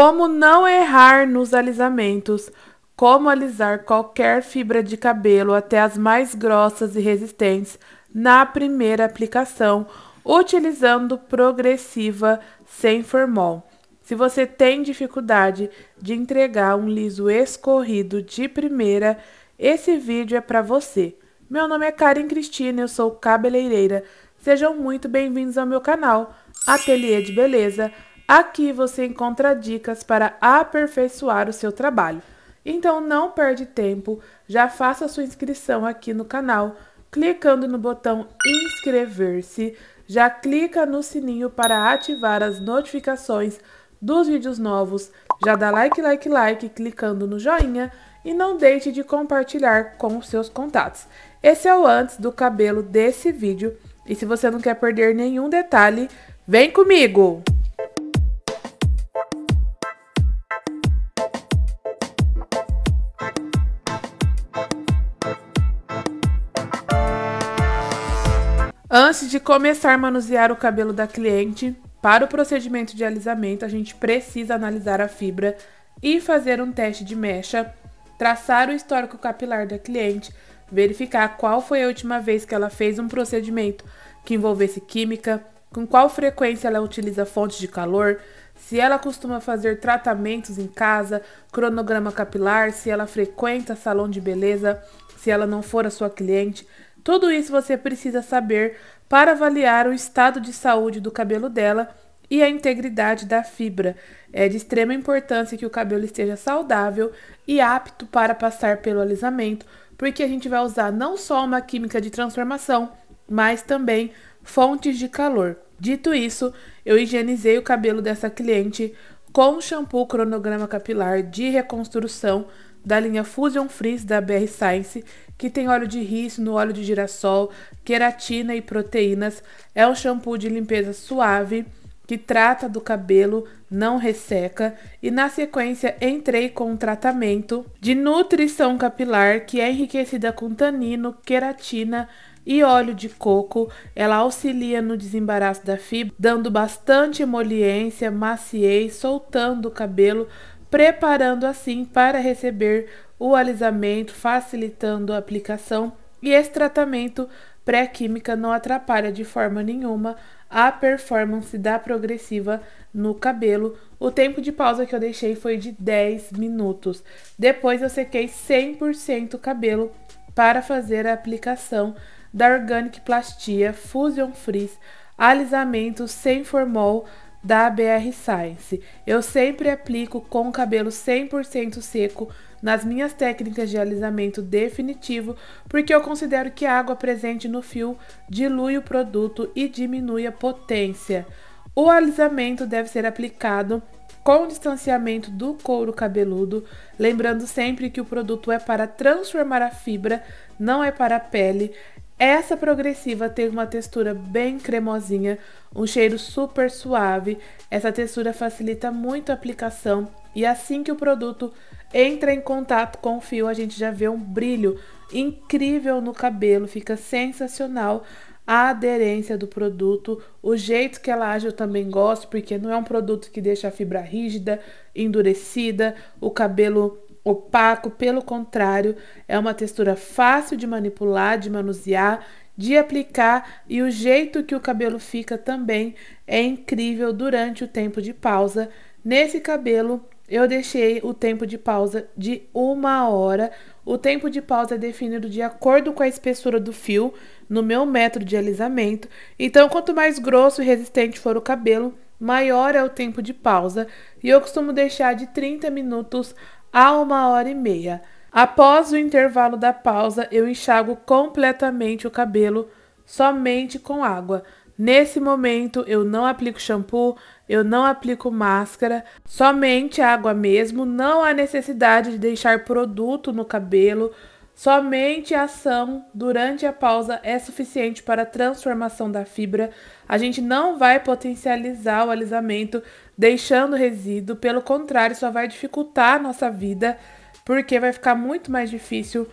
Como não errar nos alisamentos? Como alisar qualquer fibra de cabelo até as mais grossas e resistentes na primeira aplicação, utilizando progressiva sem formol. Se você tem dificuldade de entregar um liso escorrido de primeira, esse vídeo é para você. Meu nome é Karen Cristina, eu sou cabeleireira. Sejam muito bem-vindos ao meu canal, Ateliê de Beleza. Aqui você encontra dicas para aperfeiçoar o seu trabalho. Então não perde tempo, já faça sua inscrição aqui no canal, clicando no botão inscrever-se, já clica no sininho para ativar as notificações dos vídeos novos, já dá like, like, like, clicando no joinha e não deixe de compartilhar com os seus contatos. Esse é o antes do cabelo desse vídeo e se você não quer perder nenhum detalhe, vem comigo! Antes de começar a manusear o cabelo da cliente, para o procedimento de alisamento, a gente precisa analisar a fibra e fazer um teste de mecha, traçar o histórico capilar da cliente, verificar qual foi a última vez que ela fez um procedimento que envolvesse química, com qual frequência ela utiliza fontes de calor, se ela costuma fazer tratamentos em casa, cronograma capilar, se ela frequenta salão de beleza, se ela não for a sua cliente, tudo isso você precisa saber para avaliar o estado de saúde do cabelo dela e a integridade da fibra. É de extrema importância que o cabelo esteja saudável e apto para passar pelo alisamento, porque a gente vai usar não só uma química de transformação, mas também fontes de calor. Dito isso, eu higienizei o cabelo dessa cliente com shampoo cronograma capilar de reconstrução da linha Fusion Frizz da BR Science, que tem óleo de rícino, óleo de girassol, queratina e proteínas. É um shampoo de limpeza suave que trata do cabelo, não resseca, e na sequência entrei com um tratamento de nutrição capilar que é enriquecida com tanino, queratina e óleo de coco. Ela auxilia no desembaraço da fibra, dando bastante emoliência, maciez, soltando o cabelo preparando assim para receber o alisamento, facilitando a aplicação. E esse tratamento pré-química não atrapalha de forma nenhuma a performance da progressiva no cabelo. O tempo de pausa que eu deixei foi de 10 minutos. Depois eu sequei 100% o cabelo para fazer a aplicação da Organic Plastia Fusion Frizz alisamento sem formol da BR Science. Eu sempre aplico com o cabelo 100% seco nas minhas técnicas de alisamento definitivo, porque eu considero que a água presente no fio dilui o produto e diminui a potência. O alisamento deve ser aplicado com distanciamento do couro cabeludo, lembrando sempre que o produto é para transformar a fibra, não é para a pele. Essa progressiva tem uma textura bem cremosinha, um cheiro super suave. Essa textura facilita muito a aplicação e assim que o produto entra em contato com o fio, a gente já vê um brilho incrível no cabelo, fica sensacional a aderência do produto, o jeito que ela age eu também gosto, porque não é um produto que deixa a fibra rígida, endurecida, o cabelo opaco, pelo contrário, é uma textura fácil de manipular, de manusear, de aplicar e o jeito que o cabelo fica também é incrível durante o tempo de pausa. Nesse cabelo, eu deixei o tempo de pausa de uma hora. O tempo de pausa é definido de acordo com a espessura do fio no meu método de alisamento. Então, quanto mais grosso e resistente for o cabelo, maior é o tempo de pausa. E eu costumo deixar de 30 minutos a uma hora e meia. Após o intervalo da pausa, eu enxago completamente o cabelo somente com água. Nesse momento, eu não aplico shampoo, eu não aplico máscara, somente água mesmo. Não há necessidade de deixar produto no cabelo. Somente a ação durante a pausa é suficiente para a transformação da fibra. A gente não vai potencializar o alisamento deixando resíduo, pelo contrário, só vai dificultar a nossa vida, porque vai ficar muito mais difícil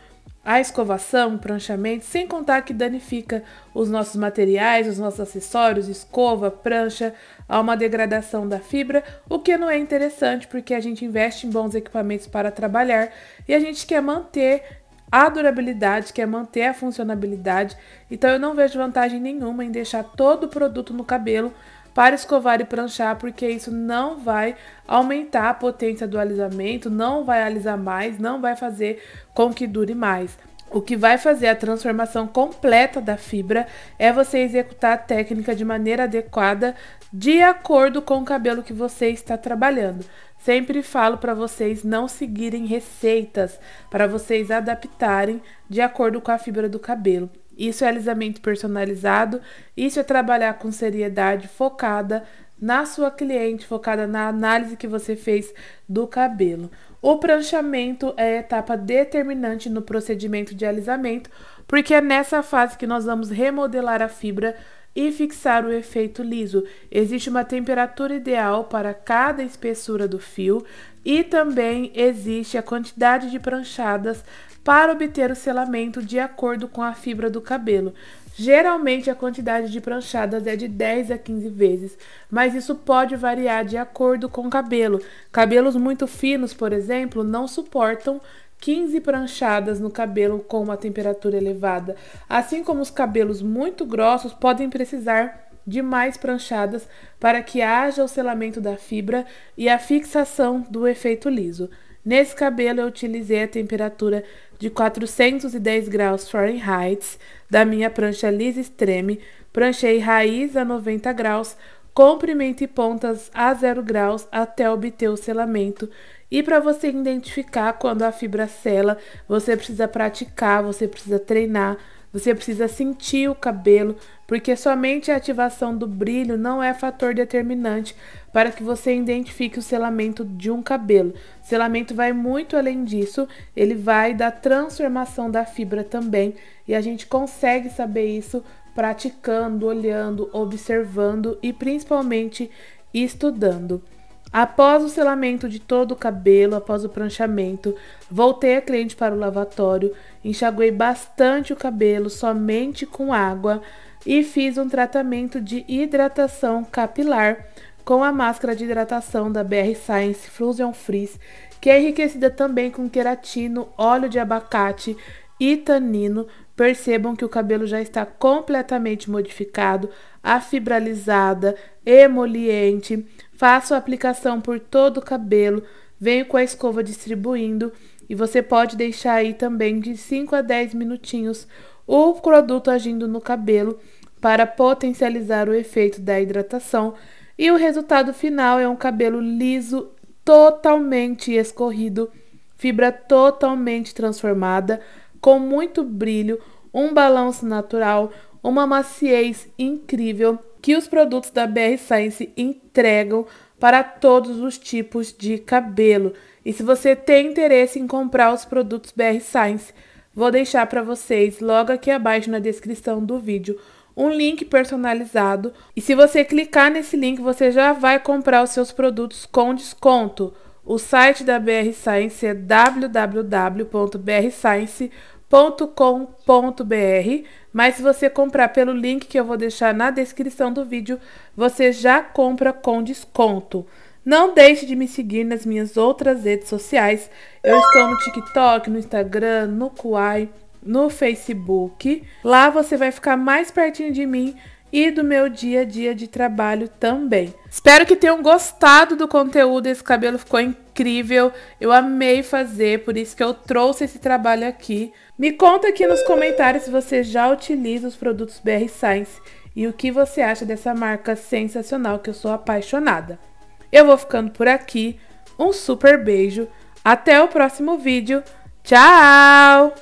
a escovação, o pranchamento, sem contar que danifica os nossos materiais, os nossos acessórios, escova, prancha, há uma degradação da fibra, o que não é interessante porque a gente investe em bons equipamentos para trabalhar e a gente quer manter a durabilidade, quer manter a funcionabilidade. Então eu não vejo vantagem nenhuma em deixar todo o produto no cabelo para escovar e pranchar, porque isso não vai aumentar a potência do alisamento, não vai alisar mais, não vai fazer com que dure mais. O que vai fazer a transformação completa da fibra é você executar a técnica de maneira adequada, de acordo com o cabelo que você está trabalhando. Sempre falo para vocês não seguirem receitas, para vocês adaptarem de acordo com a fibra do cabelo. Isso é alisamento personalizado, isso é trabalhar com seriedade focada na sua cliente, focada na análise que você fez do cabelo. O pranchamento é a etapa determinante no procedimento de alisamento, porque é nessa fase que nós vamos remodelar a fibra e fixar o efeito liso. Existe uma temperatura ideal para cada espessura do fio e também existe a quantidade de pranchadas para obter o selamento de acordo com a fibra do cabelo. Geralmente a quantidade de pranchadas é de 10 a 15 vezes, mas isso pode variar de acordo com o cabelo. Cabelos muito finos, por exemplo, não suportam 15 pranchadas no cabelo com uma temperatura elevada, assim como os cabelos muito grossos podem precisar de mais pranchadas para que haja o selamento da fibra e a fixação do efeito liso. Nesse cabelo eu utilizei a temperatura de 410 graus Fahrenheit da minha prancha lisa extreme, pranchei raiz a 90 graus, comprimento e pontas a 0 graus até obter o selamento. E para você identificar quando a fibra sela, você precisa praticar, você precisa treinar, você precisa sentir o cabelo, porque somente a ativação do brilho não é fator determinante para que você identifique o selamento de um cabelo. O selamento vai muito além disso, ele vai da transformação da fibra também, e a gente consegue saber isso praticando, olhando, observando e principalmente estudando. Após o selamento de todo o cabelo, após o pranchamento, voltei a cliente para o lavatório, enxaguei bastante o cabelo somente com água e fiz um tratamento de hidratação capilar com a máscara de hidratação da BR Science Fusion Freeze, que é enriquecida também com queratino, óleo de abacate e tanino. Percebam que o cabelo já está completamente modificado, afibralizada, emoliente. Faço a aplicação por todo o cabelo, venho com a escova distribuindo e você pode deixar aí também de 5 a 10 minutinhos o produto agindo no cabelo para potencializar o efeito da hidratação e o resultado final é um cabelo liso, totalmente escorrido, fibra totalmente transformada, com muito brilho, um balanço natural, uma maciez incrível que os produtos da BR Science entregam para todos os tipos de cabelo. E se você tem interesse em comprar os produtos BR Science, vou deixar para vocês logo aqui abaixo na descrição do vídeo um link personalizado. E se você clicar nesse link, você já vai comprar os seus produtos com desconto. O site da BR Science é www.brscience.com.br, mas se você comprar pelo link que eu vou deixar na descrição do vídeo, você já compra com desconto. Não deixe de me seguir nas minhas outras redes sociais. Eu estou no TikTok, no Instagram, no Kuai, no Facebook. Lá você vai ficar mais pertinho de mim e do meu dia a dia de trabalho também. Espero que tenham gostado do conteúdo. Esse cabelo ficou incrível. Eu amei fazer, por isso que eu trouxe esse trabalho aqui. Me conta aqui nos comentários se você já utiliza os produtos BR Science e o que você acha dessa marca sensacional que eu sou apaixonada. Eu vou ficando por aqui. Um super beijo. Até o próximo vídeo. Tchau!